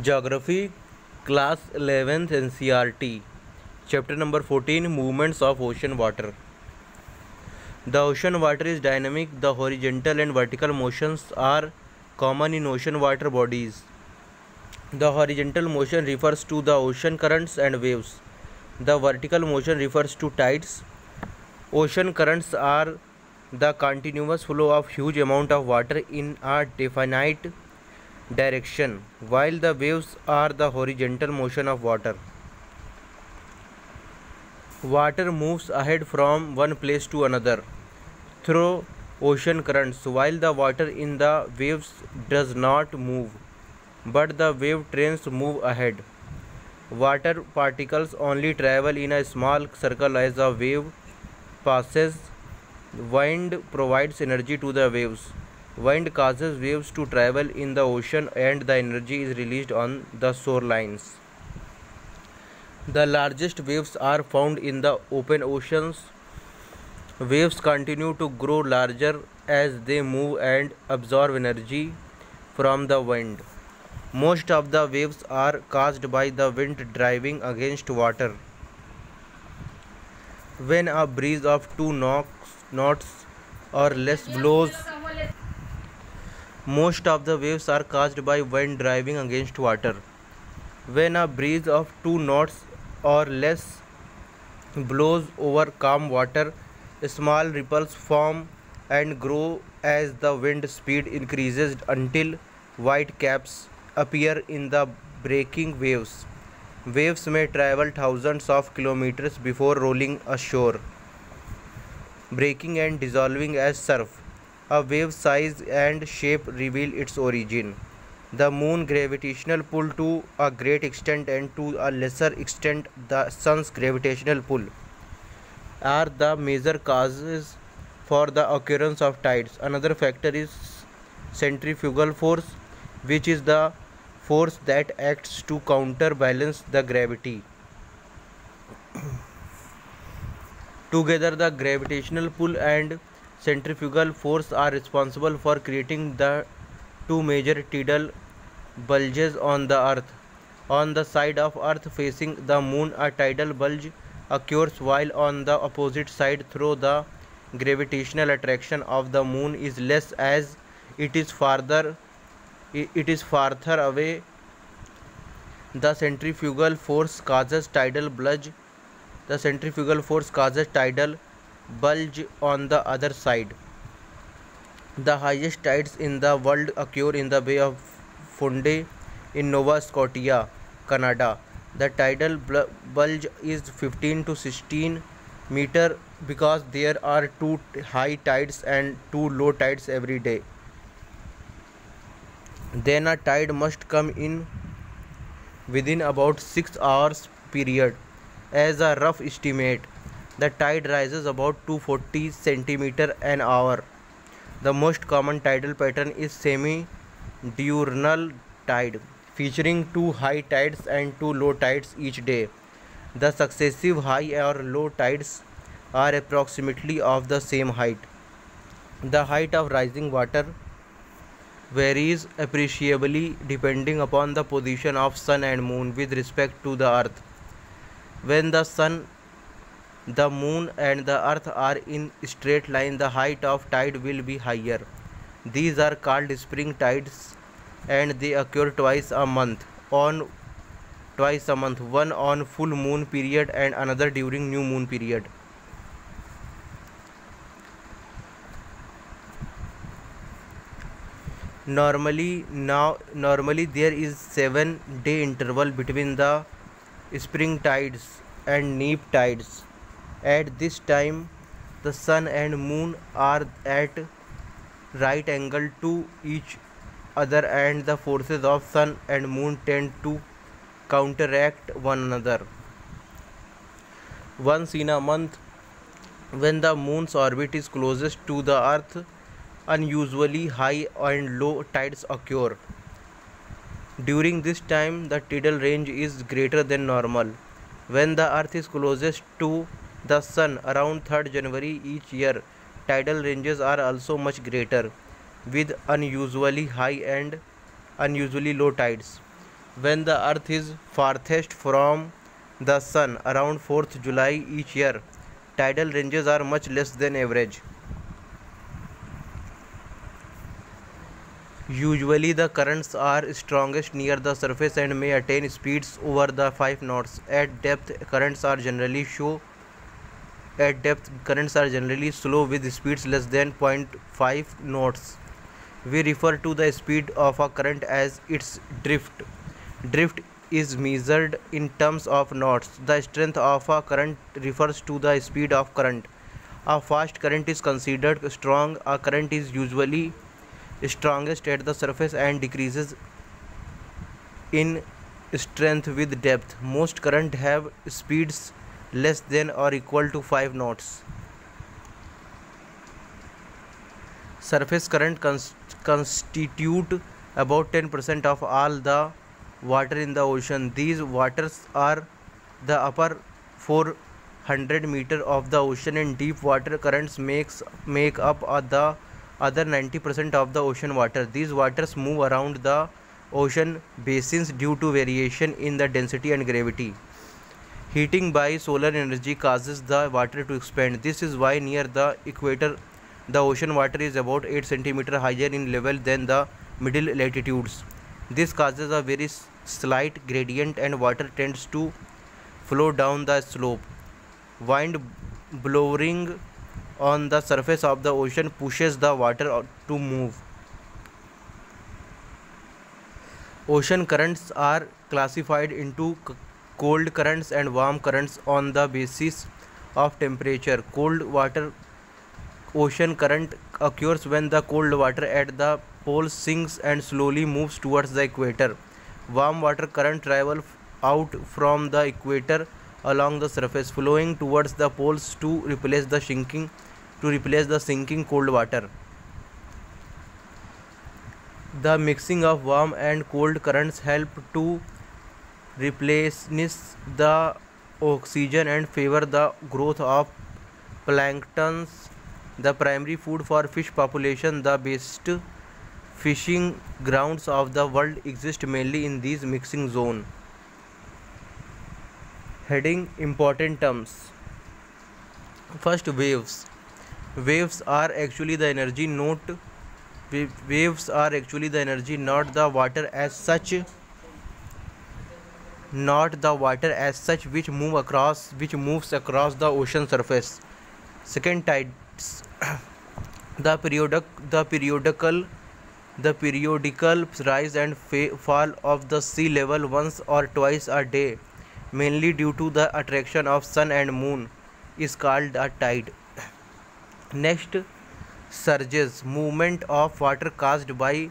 Geography Class 11th NCERT Chapter number 14 Movements of Ocean Water The ocean water is dynamic. The horizontal and vertical motions are common in ocean water bodies. The horizontal motion refers to the ocean currents and waves. The vertical motion refers to tides. Ocean currents are the continuous flow of huge amount of water in a definite direction, while the waves are the horizontal motion of water. Water moves ahead from one place to another through ocean currents, while the water in the waves does not move, but the wave trains move ahead. Water particles only travel in a small circle as the wave passes. Wind provides energy to the waves. Wind causes waves to travel in the ocean and the energy is released on the shorelines. The largest waves are found in the open oceans. Waves continue to grow larger as they move and absorb energy from the wind. Most of the waves are caused by the wind driving against water. When a breeze of 2 knots, knots or less blows, most of the waves are caused by wind driving against water. When a breeze of 2 knots or less blows over calm water, small ripples form and grow as the wind speed increases until white caps appear in the breaking waves. Waves may travel thousands of kilometers before rolling ashore, breaking and dissolving as surf. A wave's size and shape reveal its origin. The moon gravitational pull to a great extent and to a lesser extent the sun's gravitational pull are the major causes for the occurrence of tides. Another factor is centrifugal force, which is the force that acts to counterbalance the gravity. Together, the gravitational pull and centrifugal force are responsible for creating the two major tidal bulges on the earth. On the side of earth facing the moon, a tidal bulge occurs while on the opposite side through the gravitational attraction of the moon is less as it is farther it is farther away the centrifugal force causes tidal bulge the centrifugal force causes tidal bulge on the other side. The highest tides in the world occur in the bay of fundy in nova scotia canada. The tidal bulge is 15 to 16 meter because there are two high tides and two low tides every day. Then a tide must come in within about 6 hours period. As a rough estimate the tide rises about 240 centimeter an hour. The most common tidal pattern is semi diurnal tide featuring two high tides and two low tides each day. The successive high or low tides are approximately of the same height. The height of rising water varies appreciably depending upon the position of sun and moon with respect to the earth. When the sun the moon and the earth are in straight line. The height of tide will be higher. These are called spring tides and they occur twice a month. On twice a month. One on full moon period and another during new moon period. Normally now normally there is 7 day interval between the spring tides and neap tides at this time the sun and moon are at right angle to each other and the forces of sun and moon tend to counteract one another once in a month when the moon's orbit is closest to the earth unusually high and low tides occur. During this time, the tidal range is greater than normal. When the earth is closest to the sun around 3rd January each year, tidal ranges are also much greater, with unusually high and unusually low tides. when the earth is farthest from the sun around 4th July each year. Tidal ranges are much less than average. Usually the currents are strongest near the surface and may attain speeds over the 5 knots. At depth currents are generally show at depth currents are generally slow with speeds less than 0.5 knots. We refer to the speed of a current as its drift. Drift is measured in terms of knots. The strength of a current refers to the speed of current. A fast current is considered strong. A current is usually strongest at the surface and decreases in strength with depth. Most current have speeds less than or equal to 5 knots. Surface current cons- constitute about 10% of all the water in the ocean. These waters are the upper 400 meter of the ocean and deep water currents makes make up uh, the other 90% of the ocean water. These waters move around the ocean basins due to variation in the density and gravity. Heating by solar energy causes the water to expand. This is why near the equator the ocean water is about 8 cm higher in level than the middle latitudes. This causes a very slight gradient and water tends to flow down the slope. Wind blowing on the surface of the ocean pushes the water to move. Ocean currents are classified into cold currents and warm currents on the basis of temperature. Cold water ocean current occurs when the cold water at the poles sinks and slowly moves towards the equator. Warm water current travel out from the equator along the surface flowing towards the poles to replace the sinking to replace the sinking cold water. The mixing of warm and cold currents help to replenish the oxygen and favor the growth of planktons. The primary food for fish population the best fishing grounds of the world exist mainly in these mixing zone. Heading important terms. First waves. Waves are actually the energy not waves are actually the energy not the water as such not the water as such which move across which moves across the ocean surface. Second tides the periodic the periodical the periodical rise and fall of the sea level once or twice a day mainly due to the attraction of sun and moon is called a tide. Next surges movement of water caused by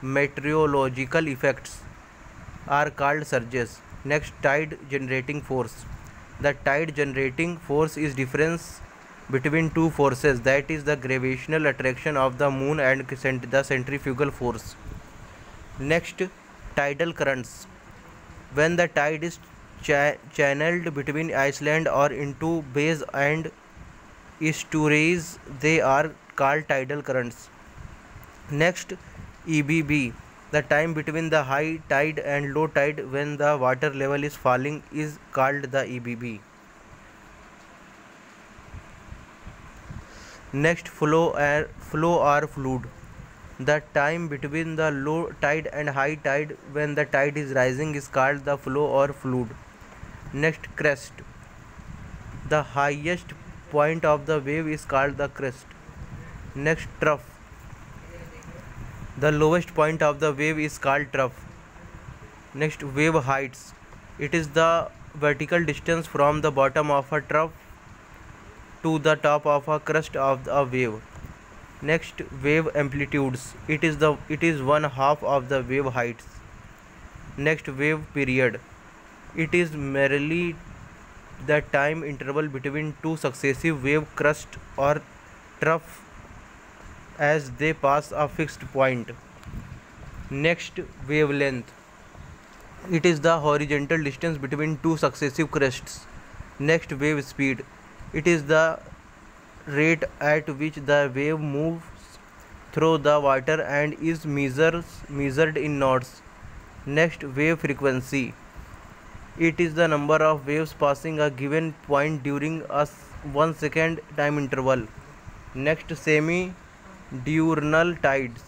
meteorological effects are called surges next tide generating force. The tide generating force is difference between two forces that is the gravitational attraction of the moon and the centrifugal force. Next tidal currents. When the tide is cha- channeled between islands or into bays and estuaries they are called tidal currents. Next EBB the time between the high tide and low tide when the water level is falling is called the EBB. Next flow or flow or flood. The time between the low tide and high tide when the tide is rising is called the flow or flood. Next crest. The highest point of the wave is called the crest. Next trough the lowest point of the wave is called trough. Next, wave heights. It is the vertical distance from the bottom of a trough to the top of a crest of a wave. Next, wave amplitudes. It is the it is one half of the wave heights. Next, wave period. It is merely the time interval between two successive wave crest or trough as they pass a fixed point. Next wavelength. It is the horizontal distance between two successive crests. Next wave speed. It is the rate at which the wave moves through the water and is measures, measured in knots. next wave frequency it is the number of waves passing a given point during a 1 second time interval next semi diurnal tides.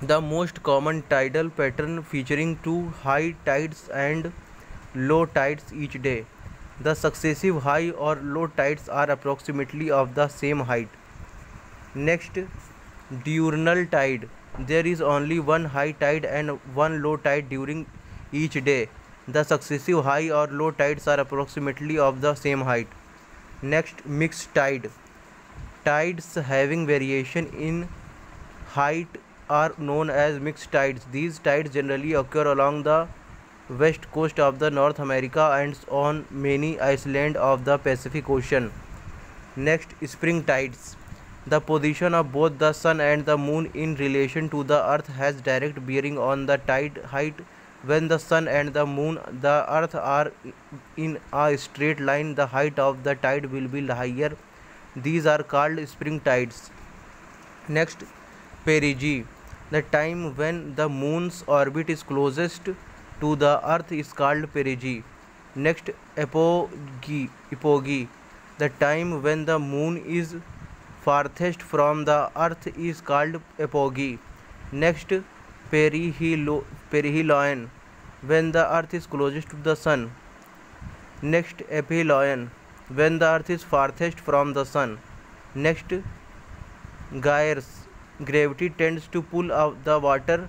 The most common tidal pattern featuring two high tides and low tides each day. The successive high or low tides are approximately of the same height. Next diurnal tide. There is only one high tide and one low tide during each day. The successive high or low tides are approximately of the same height. Next mixed tide tides having variation in height are known as mixed tides these tides generally occur along the west coast of the north america and on many islands of the pacific ocean next spring tides the position of both the sun and the moon in relation to the earth has direct bearing on the tide height. When the sun and the moon, the earth are in a straight line, the height of the tide will be higher. These are called spring tides. Next, perigee. The time when the moon's orbit is closest to the earth is called perigee. Next, apogee. Apogee. The time when the moon is farthest from the earth is called apogee. Next, perihelion, when the earth is closest to the sun. Next, aphelion, when the earth is farthest from the sun. Next, gyres, gravity tends to pull out the water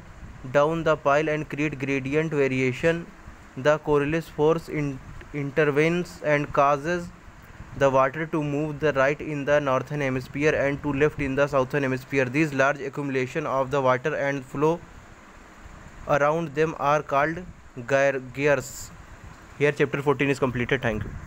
down the pile and create gradient variation. The Coriolis force in intervenes and causes the water to move the right in the northern hemisphere and to left in the southern hemisphere. These large accumulation of the water and flow around them are called gyres. Here chapter 14 is completed. Thank you.